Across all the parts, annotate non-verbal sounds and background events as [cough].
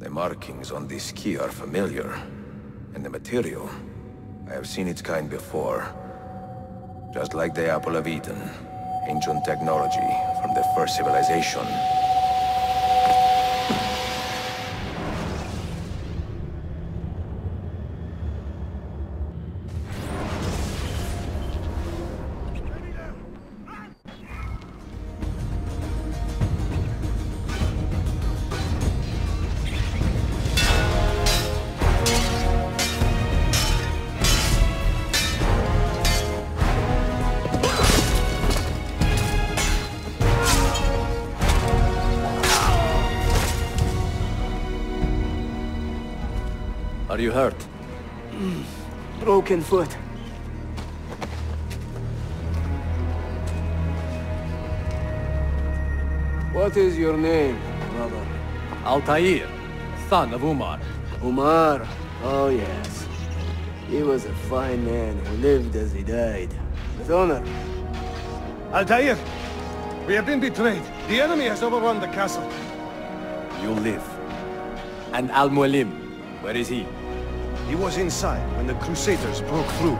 The markings on this key are familiar. And the material, I have seen its kind before. Just like the Apple of Eden. Ancient technology from the first civilization. Are you hurt? Broken foot. What is your name, brother? Altair, son of Umar. Umar. Oh, yes. He was a fine man who lived as he died. With honor. Altair! We have been betrayed. The enemy has overrun the castle. You live. And Al-Mualim, where is he? He was inside when the Crusaders broke through.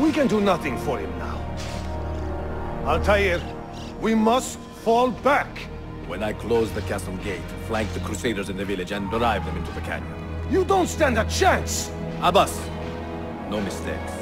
We can do nothing for him now. Altair, we must fall back. When I close the castle gate, flank the Crusaders in the village and drive them into the canyon. You don't stand a chance! Abbas, no mistakes.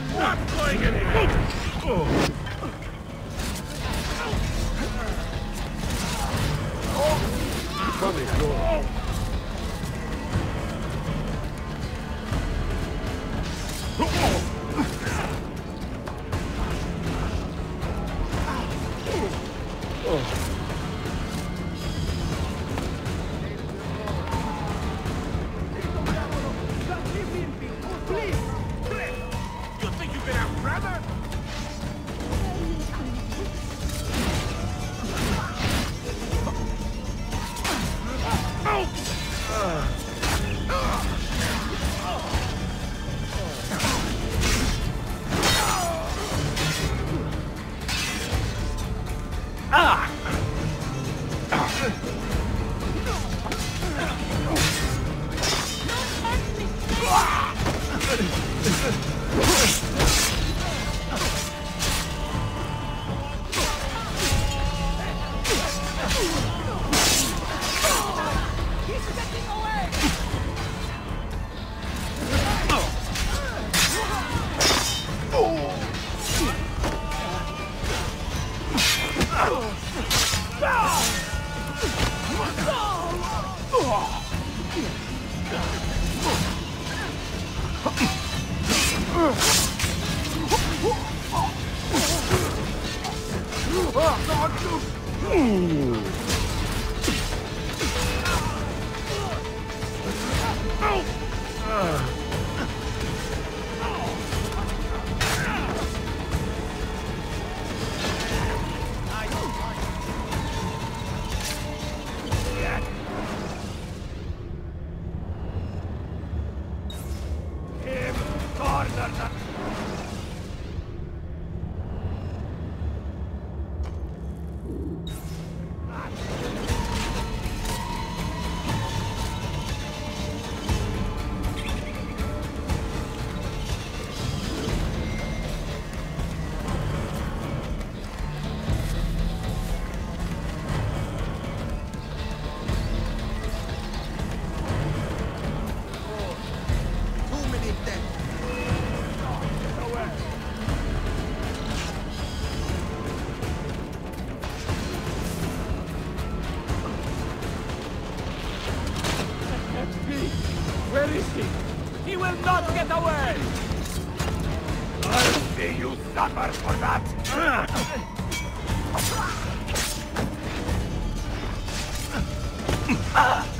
not, not playing anymore. Oh. Get away! Where is he? He will not get away! I'll see you suffer for that! [laughs]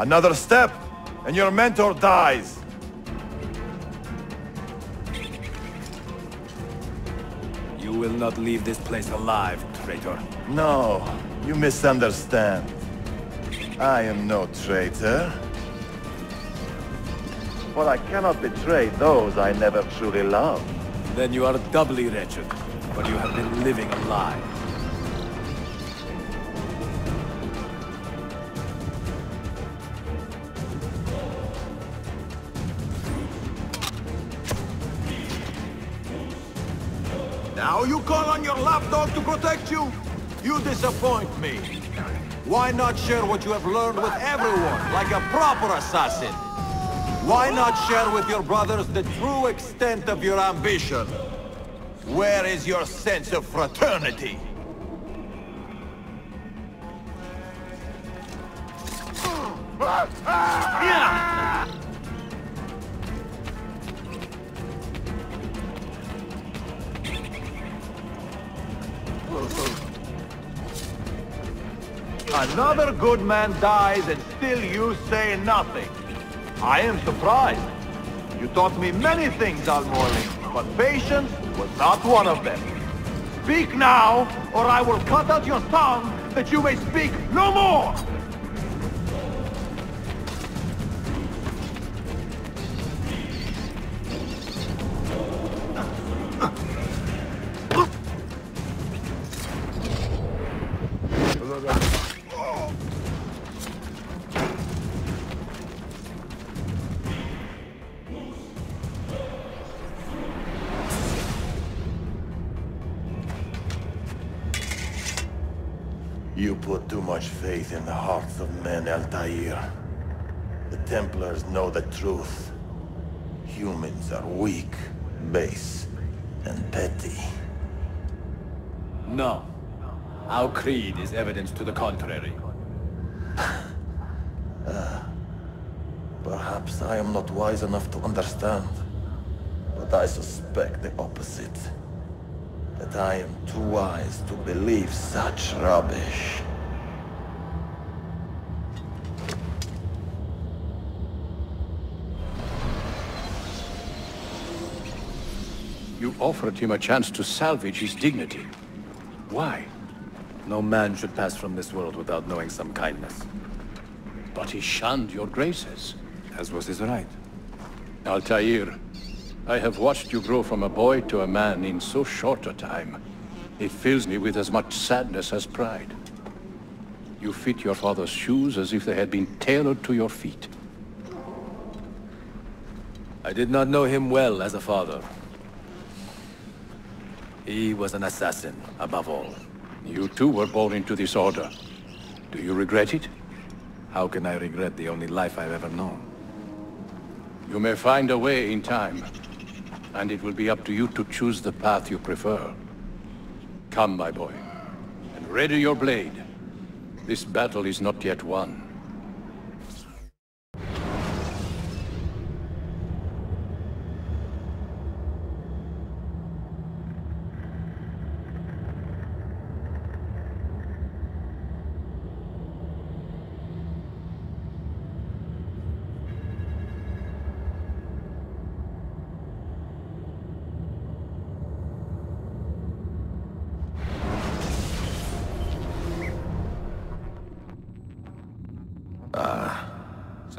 Another step, and your mentor dies. You will not leave this place alive, traitor. No, you misunderstand. I am no traitor. for I cannot betray those I never truly loved. Then you are doubly wretched, for you have been living a lie. You call on your lapdog to protect you? You disappoint me. Why not share what you have learned with everyone, like a proper assassin? Why not share with your brothers the true extent of your ambition? Where is your sense of fraternity? [laughs] Another good man dies and still you say nothing. I am surprised. You taught me many things, Al-Mualim, but patience was not one of them. Speak now, or I will cut out your tongue that you may speak no more! Too much faith in the hearts of men, Altair. The Templars know the truth. Humans are weak, base, and petty. No. Our creed is evidence to the contrary. [laughs] Uh, perhaps I am not wise enough to understand, but I suspect the opposite. That I am too wise to believe such rubbish. You offered him a chance to salvage his dignity. Why? No man should pass from this world without knowing some kindness. But he shunned your graces. As was his right. Altair, I have watched you grow from a boy to a man in so short a time. It fills me with as much sadness as pride. You fit your father's shoes as if they had been tailored to your feet. I did not know him well as a father. He was an assassin, above all. You too were born into this order. Do you regret it? How can I regret the only life I've ever known? You may find a way in time, and it will be up to you to choose the path you prefer. Come, my boy, and ready your blade. This battle is not yet won.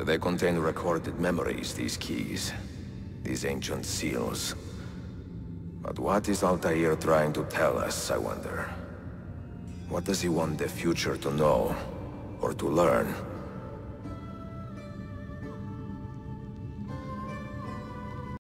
So they contain recorded memories, these keys. These ancient seals. But what is Altair trying to tell us, I wonder? What does he want the future to know? Or to learn?